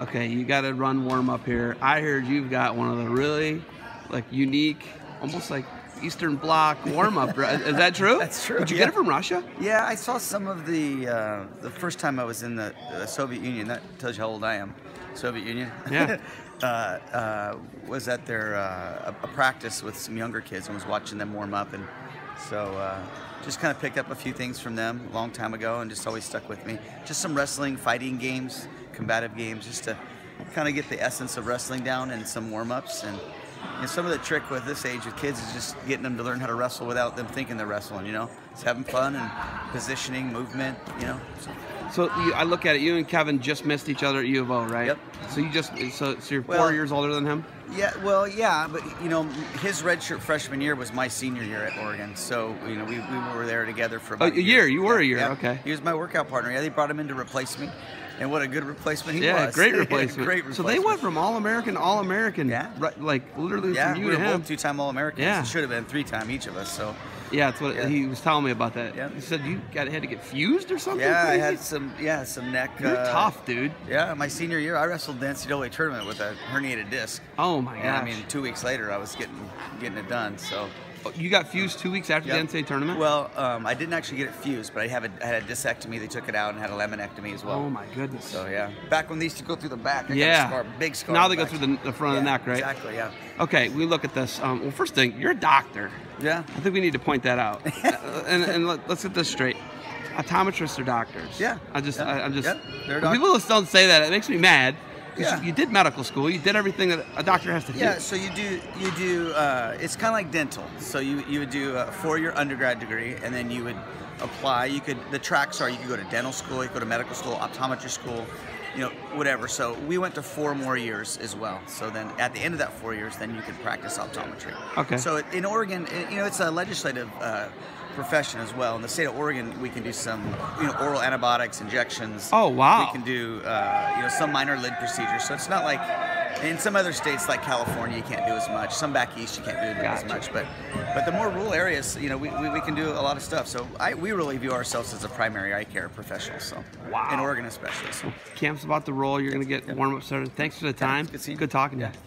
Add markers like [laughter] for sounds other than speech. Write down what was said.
Okay, you got to run warm up here. I heard you've got one of the really like unique, almost like Eastern Bloc warm up. Is that true? [laughs] That's true. Did you yeah. get it from Russia? Yeah, I saw some of the uh, the first time I was in the, the Soviet Union. That tells you how old I am. Soviet Union. Yeah. [laughs] uh, uh, was at their uh, a, a practice with some younger kids and was watching them warm up and so uh, just kind of picked up a few things from them a long time ago and just always stuck with me. Just some wrestling, fighting games, combative games, just to kind of get the essence of wrestling down and some warm ups and. You know, some of the trick with this age with kids is just getting them to learn how to wrestle without them thinking they're wrestling. You know, it's having fun and positioning, movement. You know, so So you, I look at it. You and Kevin just missed each other at U of O, right? Yep. So you just so, so you're four years older than him. Yeah, well, yeah, but you know, his redshirt freshman year was my senior year at Oregon, so you know, we, we were there together for oh, about Oh, a year. You were a year, Yeah. okay. He was my workout partner. Yeah, they brought him in to replace me, and what a good replacement he Yeah, was. great [laughs] replacement. great replacement. So they went from All American to All American. Yeah. Right, like literally yeah, from you we to him. two-time All-Americans. Yeah. It should have been three-time each of us. So Yeah, that's what Yeah. he was telling me about that. Yeah. He said you got had to get fused or something. yeah, I had some yeah some neck. You're uh, tough, dude. Yeah, my senior year, I wrestled the NCAA tournament with a herniated disc. Oh my god! I mean, two weeks later, I was getting getting it done. So. Oh, you got fused two weeks after Yep. the NCAA tournament. Well, um, I didn't actually get it fused, but I have a, I had a discectomy. They took it out and had a laminectomy as well. oh my goodness. So yeah, back when they used to go through the back. I got a yeah. scar, big scar. Now they go through the, the front of the neck, right? Exactly. Yeah. Okay, we look at this. Um, well, first thing, you're a doctor. Yeah. I think we need to point that out. [laughs] Uh, and and let, us get this straight. Optometrists are doctors. Yeah. I just, Yeah. I, I'm just. Yeah, they're when doc- people just don't say that. It makes me mad. Yeah. You, you did medical school. You did everything that a doctor has to do. Yeah. So you do you do uh, it's kind of like dental. So you you would do a four-year undergrad degree, and then you would apply. You could the tracks are you could go to dental school, you could go to medical school, optometry school. You know, whatever. So we went to four more years as well. So then, at the end of that four years, then you can practice optometry. Okay. So in Oregon, you know, it's a legislative uh, profession as well. In the state of Oregon, we can do some, you know, oral antibiotics, injections. Oh, wow. We can do, uh, you know, some minor lid procedures. So it's not like in some other states like California, you can't do as much. Some back east, you can't do Gotcha. as much. But but the more rural areas, you know, we, we, we can do a lot of stuff. So I, we really view ourselves as a primary eye care professional. So Wow. in Oregon especially. So. Camp's about to roll. You're going to get warm up started. Thanks for the time. good. Good talking to Yeah. you.